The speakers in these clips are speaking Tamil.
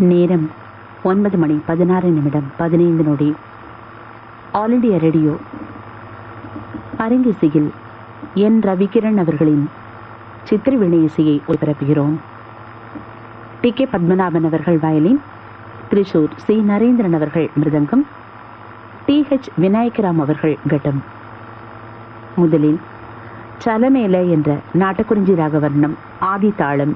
நேரம் ஒன்பது மணி பதினாறு நிமிடம் பதினைந்து நொடி. All India Radio. அரங்கிசையில் என் ரவிகிரண் அவர்களின் சித்திரவீணை இசையை ஒளிபரப்புகிறோம். D K. பத்மநாபன் அவர்கள் வயலின் திரிசூர் சி. நரேந்திரன் அவர்கள் மிருதங்கம் டி. ஹெச். விநாயகராம் அவர்கள் கட்டம். முதலில் சலமேல என்ற நாட்டக்குறிஞ்சி ராகவர்ணம் ஆதி தாளம்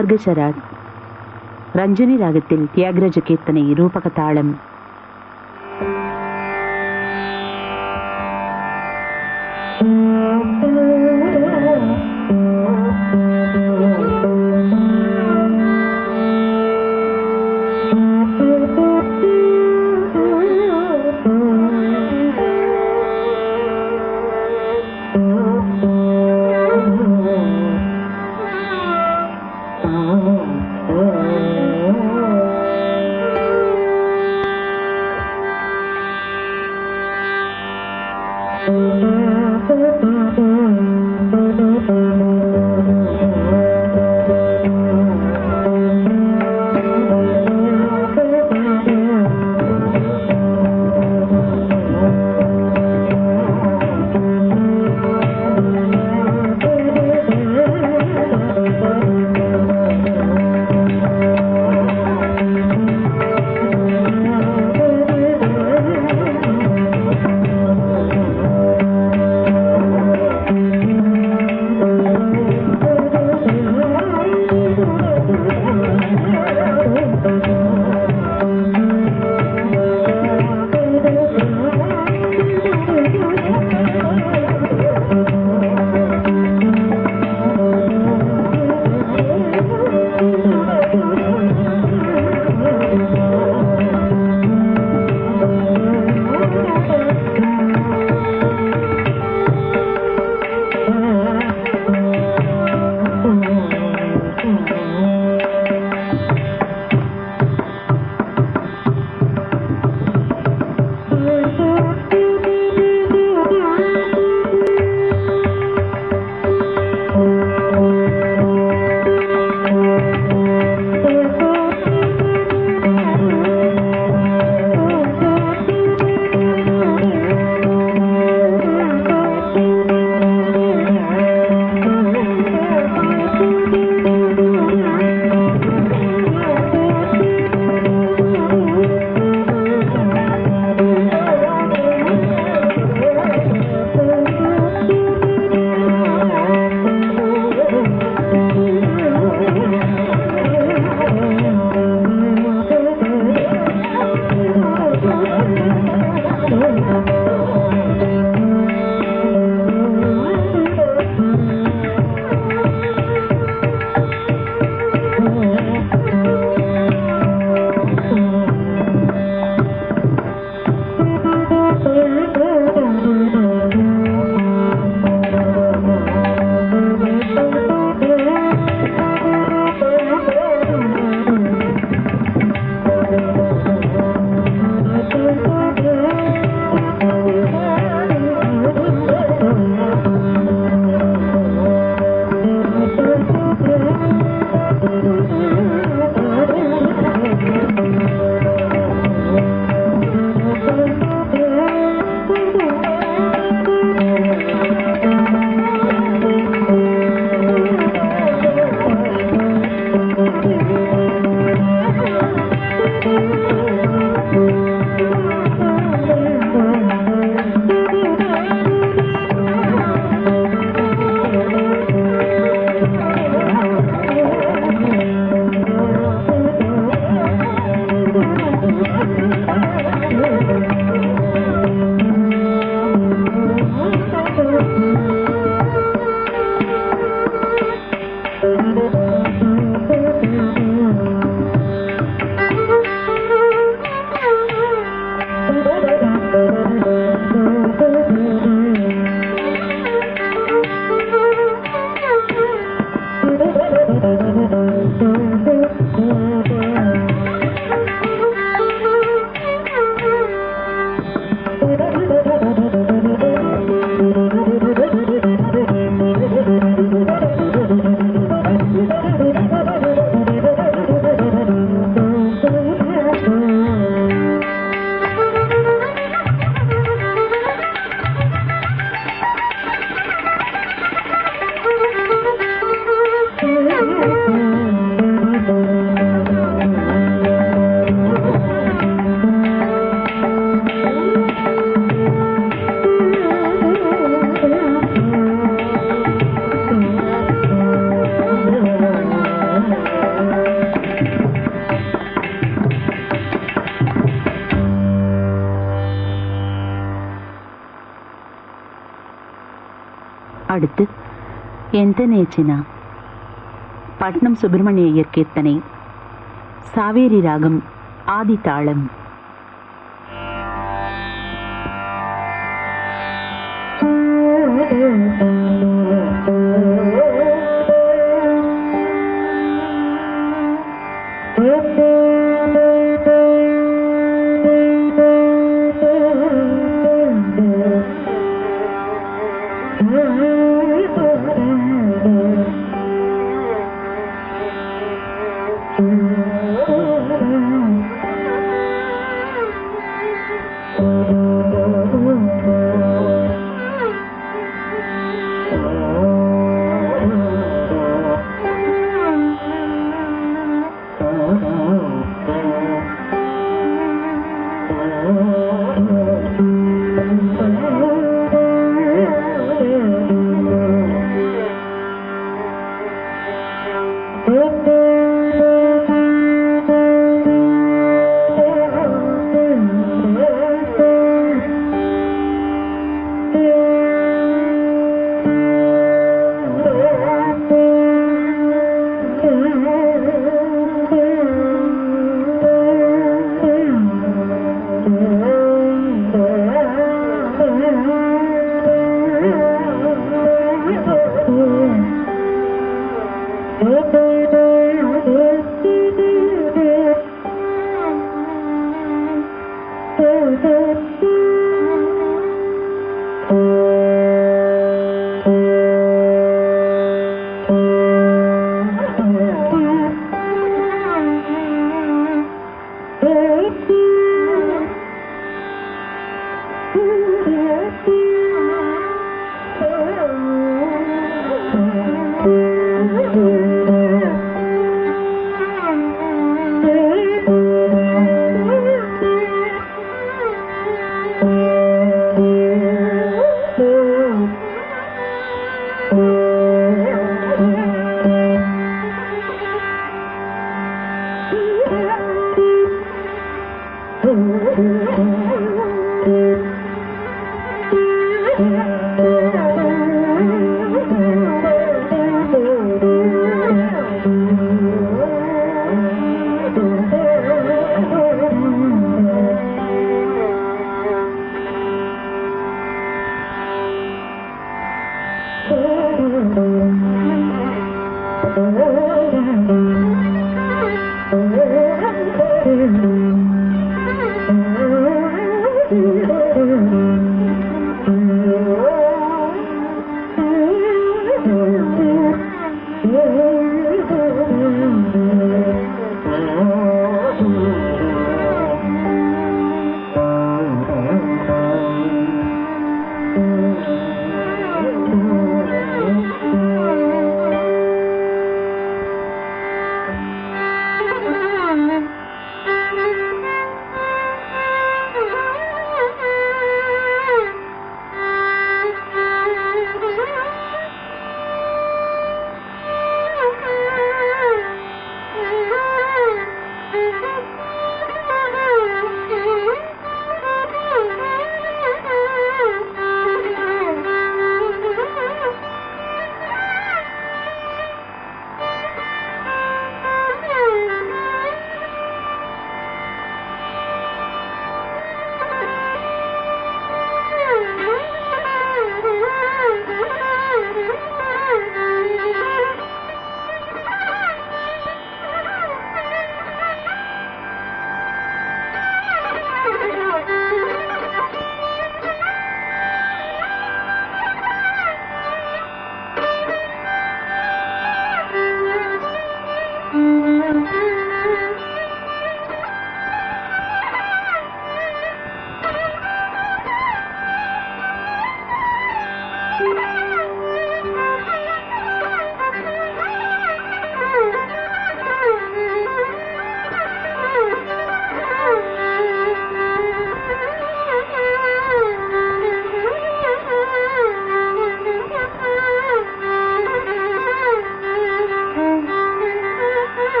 ಮಾರ್ಗಶರ ರಂಜನಿ ರಾಗತ್ತಿನ್ ತ್ಯಾಗರಾಜ ಕೀರ್ತನೆ ರೂಪಕ ತಾಳಂ వచ్చిన పట్నం సుబ్రహ్మణ్య అయ్యర్ కీర్తనే సావేరి రాగం ఆది తాళం Thank you.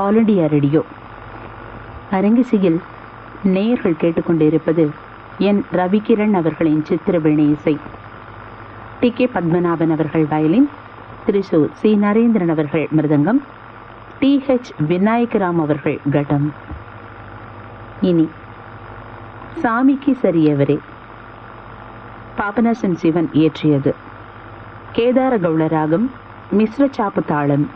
All India radio அரங்கிசையில் நேயர்கள் கேட்டுக்கொண்டிருப்பது என் ரவிகிரண் அவர்களின் சித்திரவீணை இசை. டி. கே. பத்மநாபன் அவர்கள் வயலின் திரிசூர் சி. நரேந்திரன் அவர்கள் மிருதங்கம் டி. ஹெச். விநாயகராம் அவர்கள் கடம். இனி சாமிக்கு சரியவரே. பாபநாசன் சிவன் இயற்றியது. கேதார கௌளராகம் மிஸ்ர சாப்பு தாளம்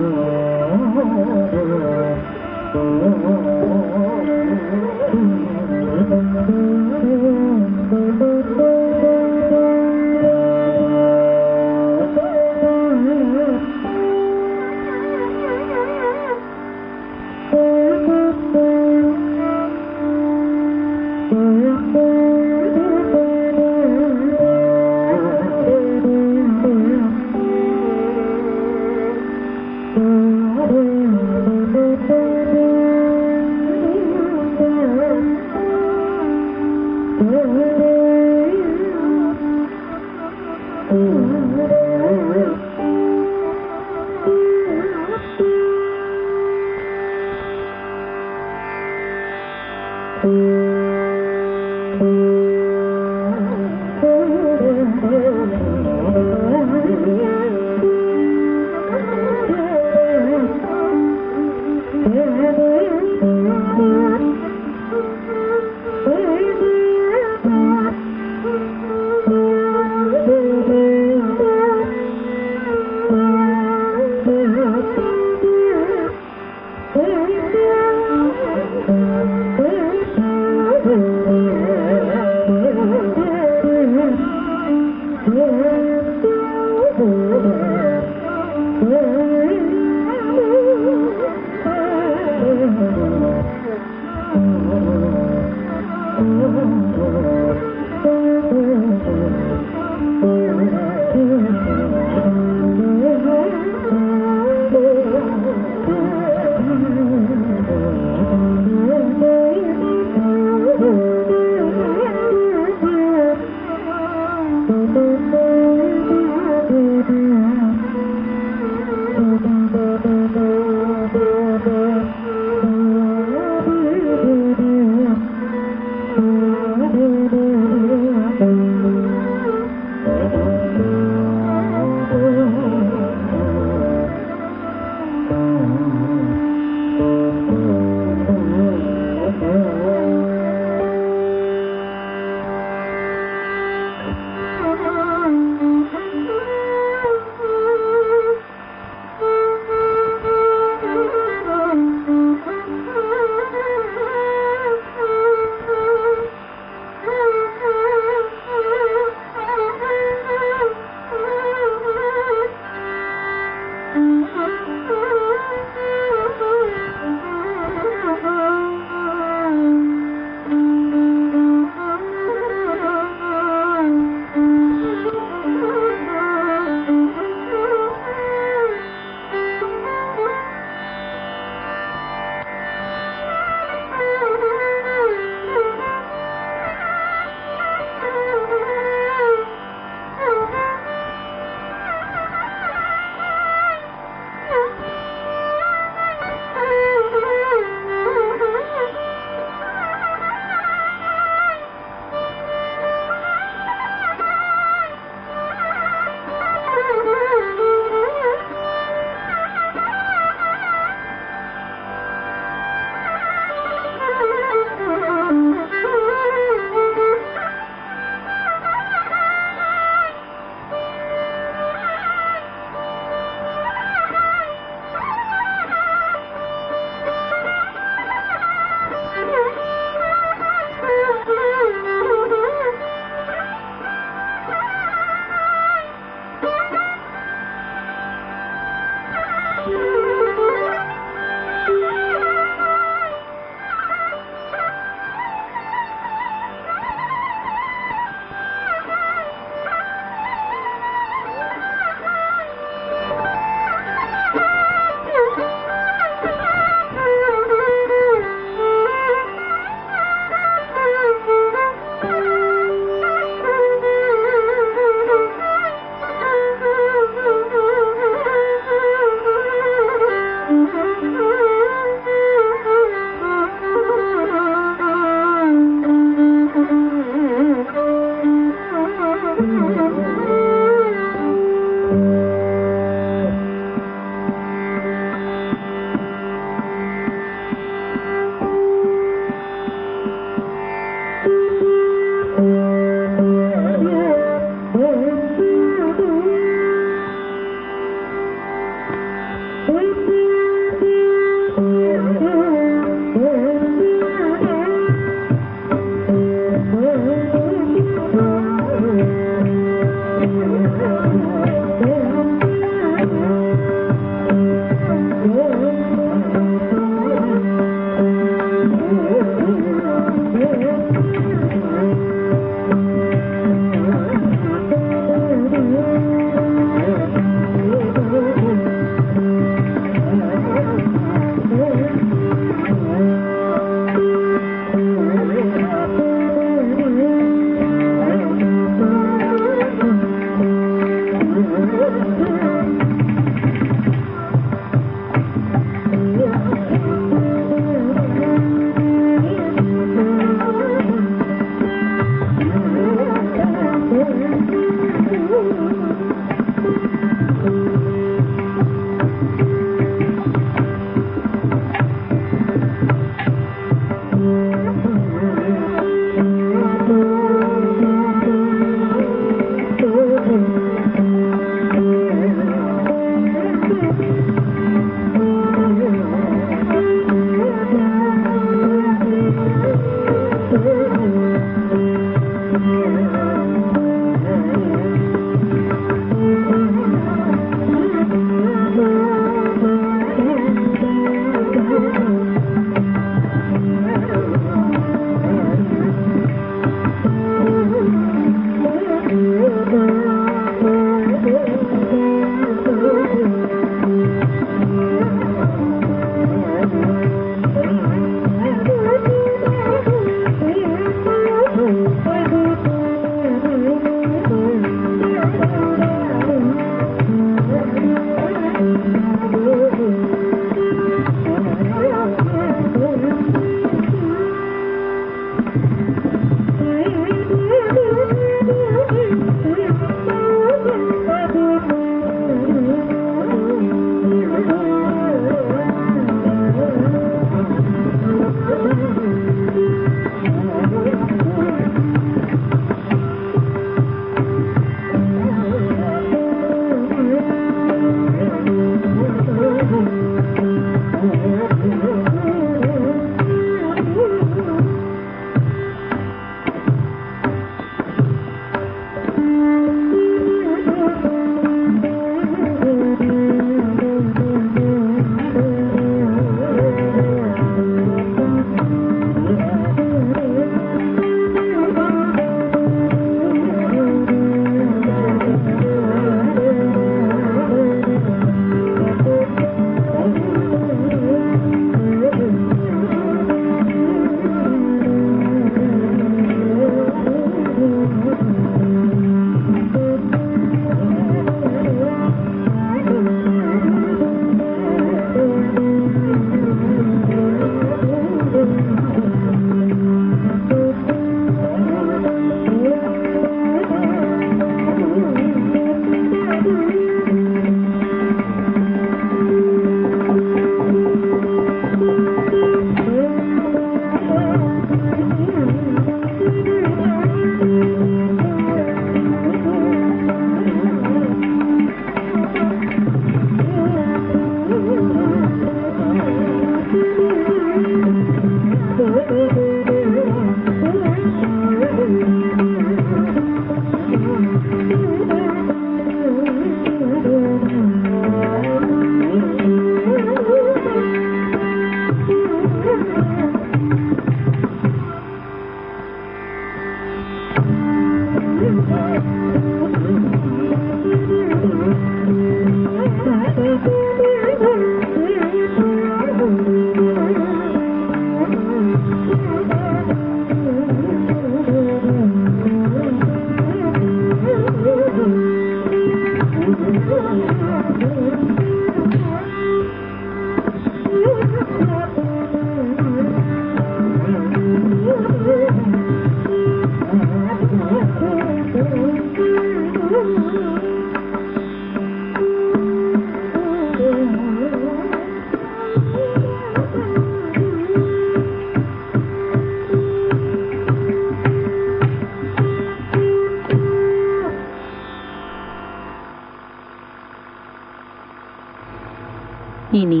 ராகினி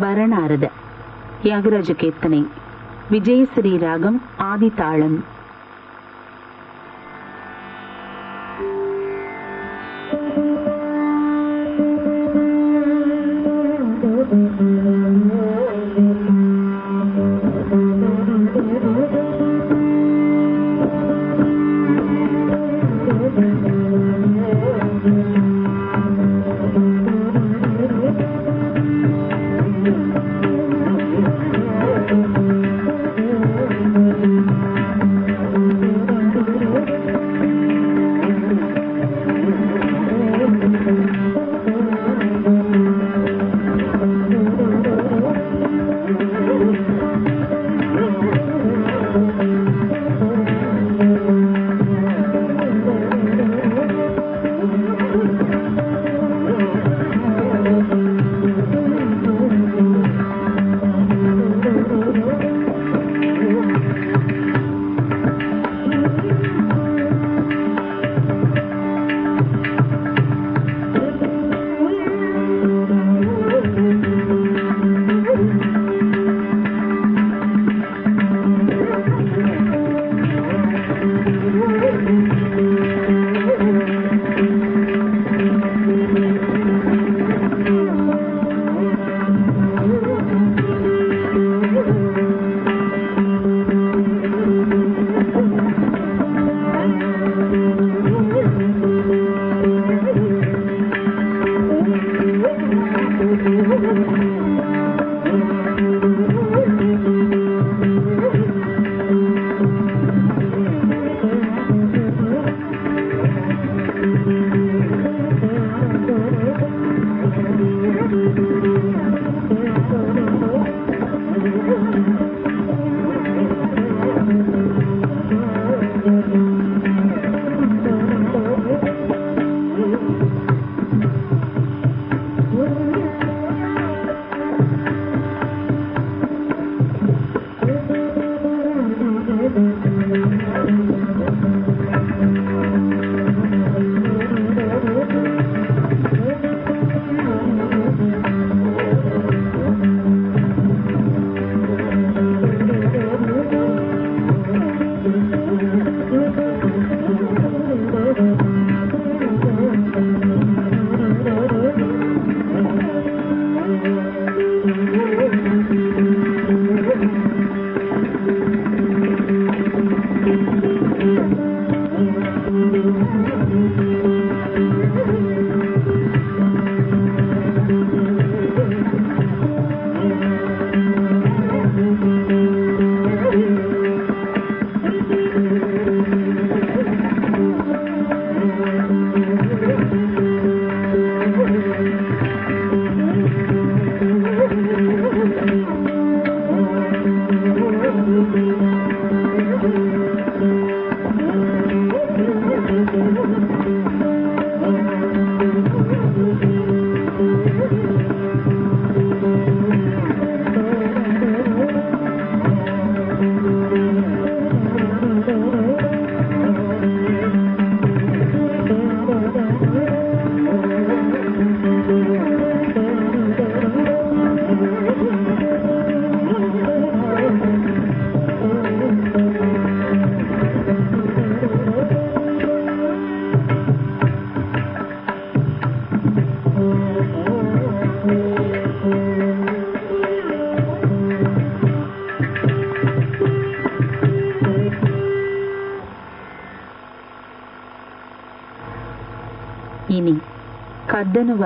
வரணாரத தியாகராஜ கீர்த்தனை விஜயஸ்ரீ ராகம் ஆதி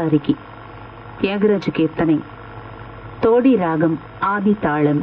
பாசாரிக்கு தியாகராஜ கீர்த்தனை தோடி ராகம் ஆதி தாளம்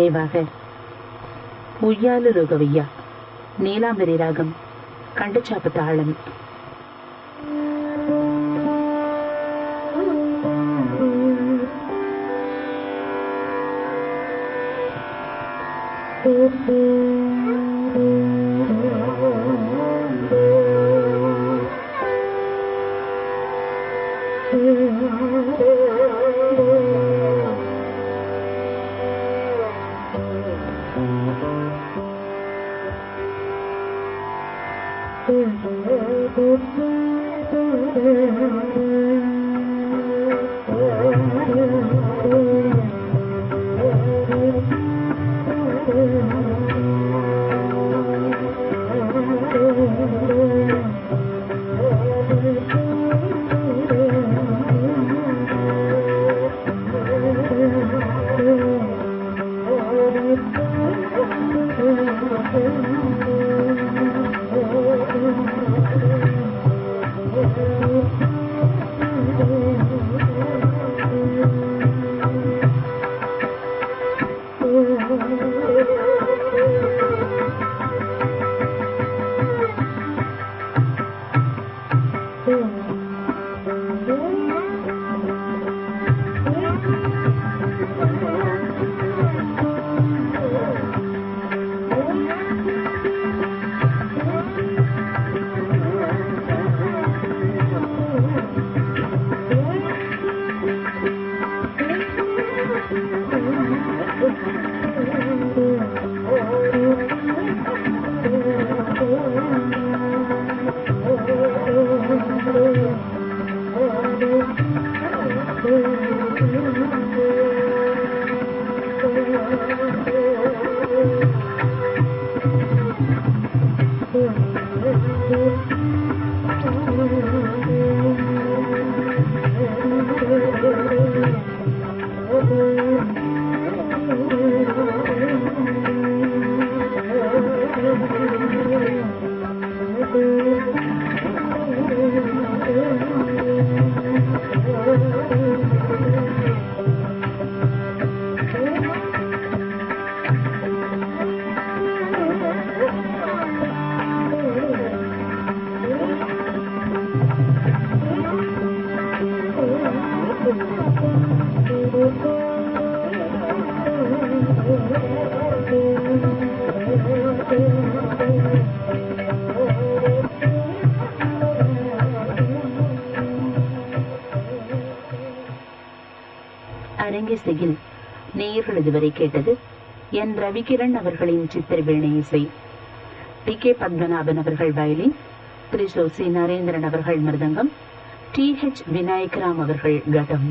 நிறைவாக உய்யாலு ரோகவையா நீலாம்பரி ராகம் கண்டச்சாப்பு தாளம். என்பதை கேட்டது என் ரவிகிரண் அவர்களின் சித்திரவேணி இசை. டி கே பத்மநாபன் அவர்கள் வயலின் திரு சோசி நரேந்திரன் அவர்கள் மிருதங்கம் டி ஹெச் விநாயகராம் அவர்கள் கடம்